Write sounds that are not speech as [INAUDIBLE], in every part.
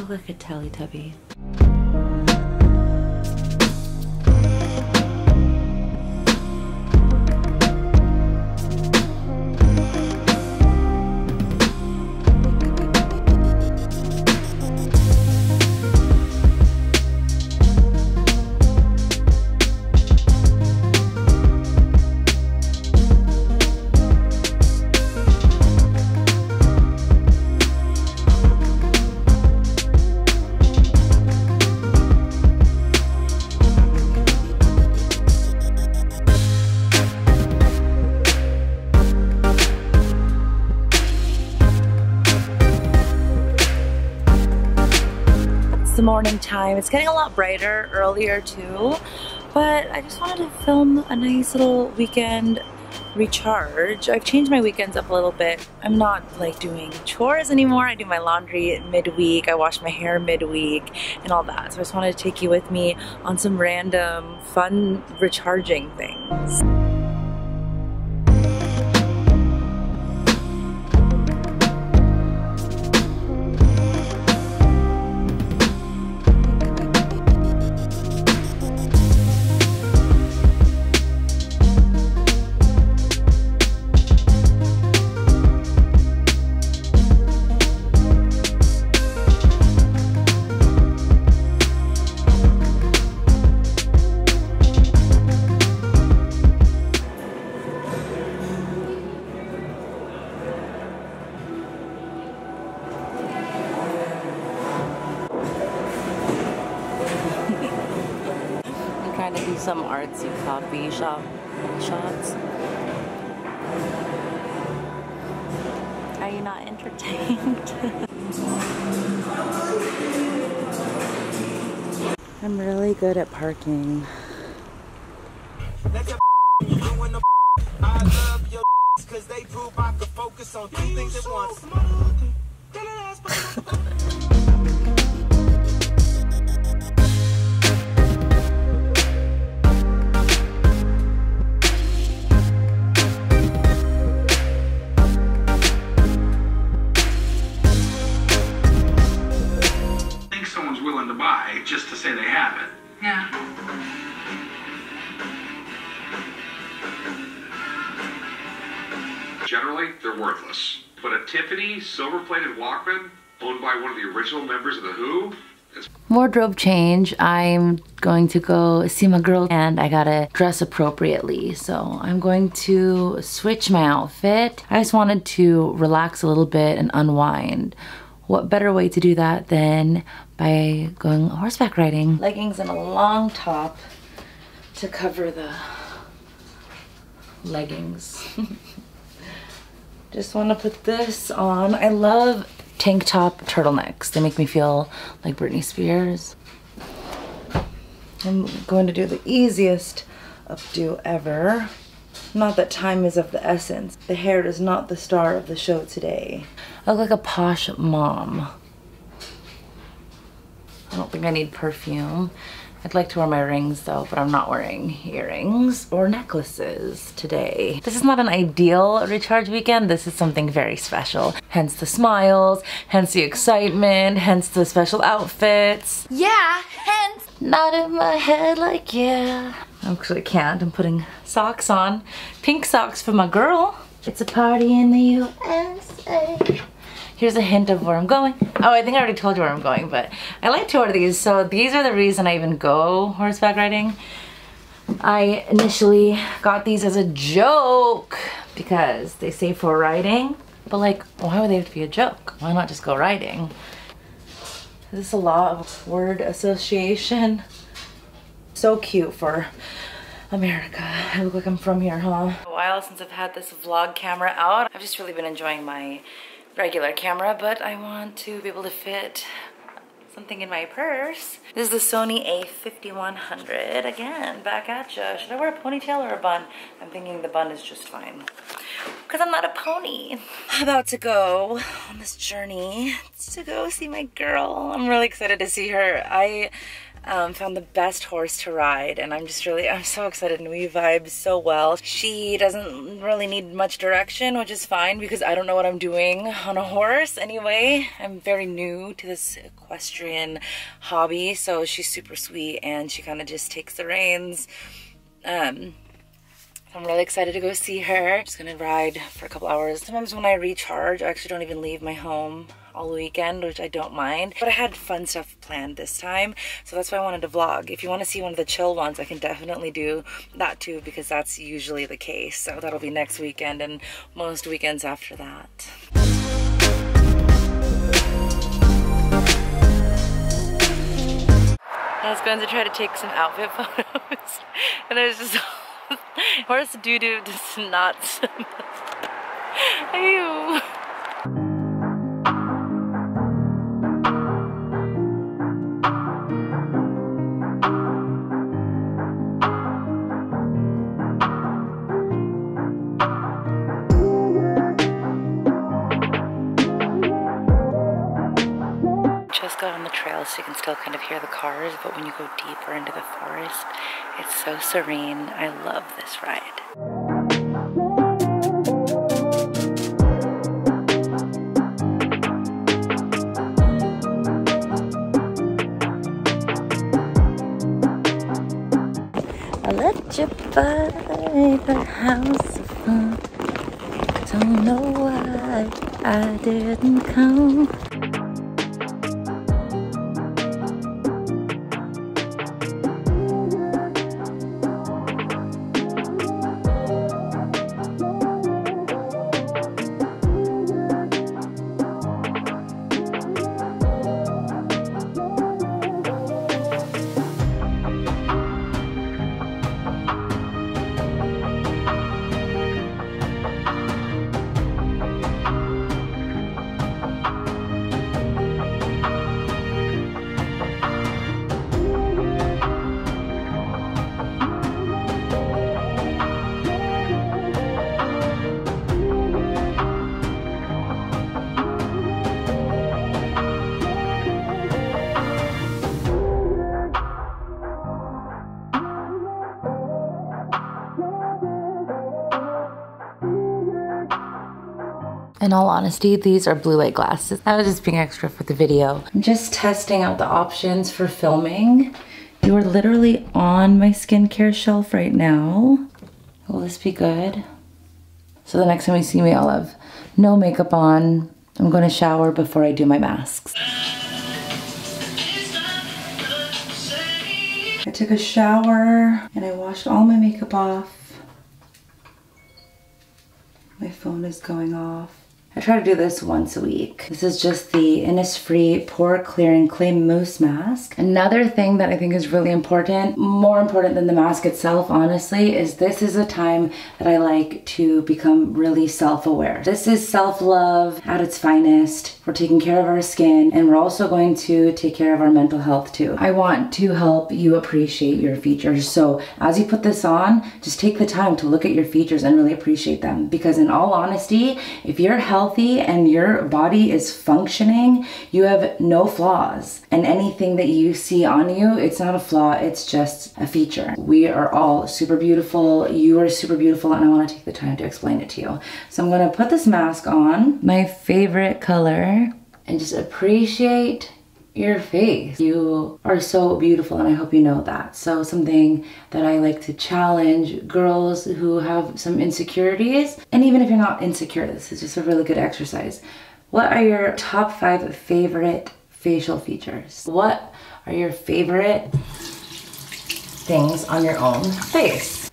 look like a Teletubby. Time. It's getting a lot brighter earlier too, but I just wanted to film a nice little weekend recharge. I've changed my weekends up a little bit. I'm not like doing chores anymore. I do my laundry midweek. I wash my hair midweek and all that. So I just wanted to take you with me on some random fun recharging things. Some artsy coffee shop shots. Are you not entertained? [LAUGHS] I'm really good at parking. Cause they prove I can focus on two things at once. Worthless. But a Tiffany silver-plated Walkman, owned by one of the original members of The Who, Wardrobe change. I'm going to go see my girl and I gotta dress appropriately. So I'm going to switch my outfit. I just wanted to relax a little bit and unwind what better way to do that than by going horseback riding? Leggings and a long top to cover the leggings. [LAUGHS] Just want to put this on. I love tank top turtlenecks. They make me feel like Britney Spears. I'm going to do the easiest updo ever. Not that time is of the essence. The hair is not the star of the show today. I look like a posh mom. I don't think I need perfume. I'd like to wear my rings though, but I'm not wearing earrings or necklaces today. This is not an ideal recharge weekend. This is something very special. Hence the smiles, hence the excitement, hence the special outfits. Yeah, hence. Not in my head like yeah. I Actually, can't. I'm putting socks on. Pink socks for my girl. It's a party in the USA. Here's a hint of where I'm going. Oh, I think I already told you where I'm going, but I like to order these. So these are the reason I even go horseback riding. I initially got these as a joke because they say for riding. But like, why would they have to be a joke? Why not just go riding? This is a lot of word association. So cute for America. I look like I'm from here, huh? A while since I've had this vlog camera out. I've just really been enjoying my regular camera, but I want to be able to fit something in my purse. This is the Sony a5100. Again, back at ya. Should I wear a ponytail or a bun? I'm thinking the bun is just fine. Because I'm not a pony. I'm about to go on this journey to go see my girl. I'm really excited to see her. I um, found the best horse to ride and I'm just really I'm so excited. And we vibe so well. She doesn't really need much direction which is fine because I don't know what I'm doing on a horse. Anyway I'm very new to this equestrian hobby so she's super sweet and she kind of just takes the reins. Um, I'm really excited to go see her. Just gonna ride for a couple hours. Sometimes when I recharge, I actually don't even leave my home all weekend, which I don't mind. But I had fun stuff planned this time, so that's why I wanted to vlog. If you want to see one of the chill ones, I can definitely do that too, because that's usually the case. So that'll be next weekend and most weekends after that. I was going to try to take some outfit [LAUGHS] photos, and I was just Horse doo doo does not [LAUGHS] Ew. You can still kind of hear the cars, but when you go deeper into the forest, it's so serene. I love this ride. I let you buy the house of fun. Don't know why I didn't come. In all honesty, these are blue light glasses. I was just being extra for the video. I'm just testing out the options for filming. You are literally on my skincare shelf right now. Will this be good? So the next time you see me, I'll have no makeup on. I'm gonna shower before I do my masks. I took a shower and I washed all my makeup off. My phone is going off. I try to do this once a week. This is just the Innisfree Pore Clearing Clay Mousse Mask. Another thing that I think is really important, more important than the mask itself, honestly, is this is a time that I like to become really self-aware. This is self-love at its finest. We're taking care of our skin and we're also going to take care of our mental health too. I want to help you appreciate your features. So as you put this on, just take the time to look at your features and really appreciate them. Because in all honesty, if you're healthy, healthy and your body is functioning, you have no flaws. And anything that you see on you, it's not a flaw, it's just a feature. We are all super beautiful. You are super beautiful, and I want to take the time to explain it to you. So I'm going to put this mask on, my favorite color, and just appreciate your face. You are so beautiful and I hope you know that. So something that I like to challenge girls who have some insecurities, and even if you're not insecure, this is just a really good exercise. What are your top five favorite facial features? What are your favorite things on your own face?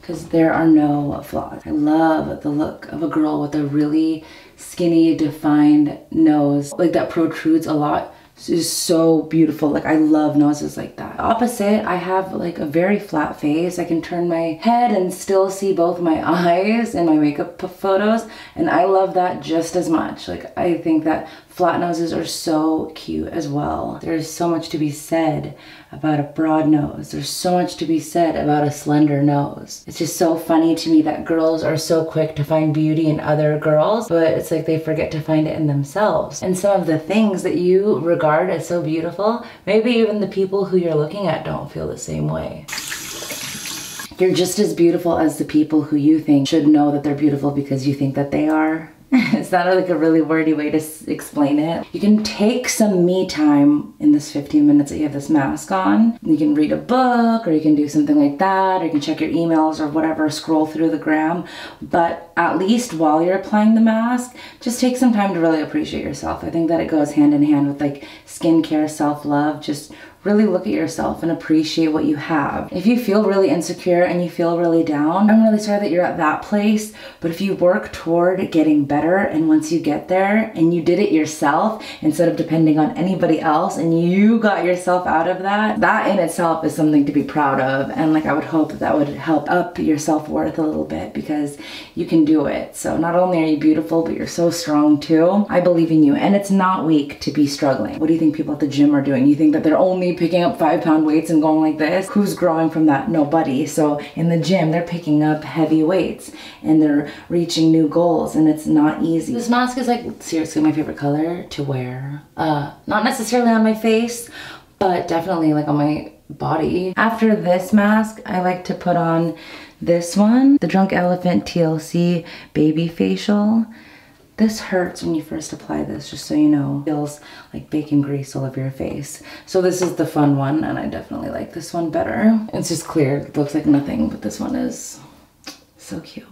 Because there are no flaws. I love the look of a girl with a really skinny, defined nose, like that protrudes a lot is so beautiful. Like I love noses like that. Opposite, I have like a very flat face. I can turn my head and still see both my [LAUGHS] eyes in my makeup photos. And I love that just as much. Like I think that flat noses are so cute as well. There's so much to be said about a broad nose. There's so much to be said about a slender nose. It's just so funny to me that girls are so quick to find beauty in other girls, but it's like they forget to find it in themselves. And some of the things that you regard as so beautiful, maybe even the people who you're looking at don't feel the same way. You're just as beautiful as the people who you think should know that they're beautiful because you think that they are. [LAUGHS] Is that like a really wordy way to explain it? You can take some me time in this 15 minutes that you have this mask on. You can read a book or you can do something like that or you can check your emails or whatever, scroll through the gram. But at least while you're applying the mask, just take some time to really appreciate yourself. I think that it goes hand in hand with like skincare, self-love, just really look at yourself and appreciate what you have. If you feel really insecure and you feel really down, I'm really sorry that you're at that place, but if you work toward getting better and once you get there and you did it yourself instead of depending on anybody else and you got yourself out of that, that in itself is something to be proud of. And like I would hope that that would help up your self-worth a little bit because you can do it. So not only are you beautiful, but you're so strong too. I believe in you and it's not weak to be struggling. What do you think people at the gym are doing? You think that they're only picking up five pound weights and going like this. Who's growing from that? Nobody. So in the gym, they're picking up heavy weights and they're reaching new goals and it's not easy. This mask is like seriously my favorite color to wear. Uh, not necessarily on my face, but definitely like on my body. After this mask, I like to put on this one, the Drunk Elephant TLC Baby Facial. This hurts when you first apply this, just so you know. It Feels like bacon grease all over your face. So this is the fun one, and I definitely like this one better. It's just clear, it looks like nothing, but this one is so cute.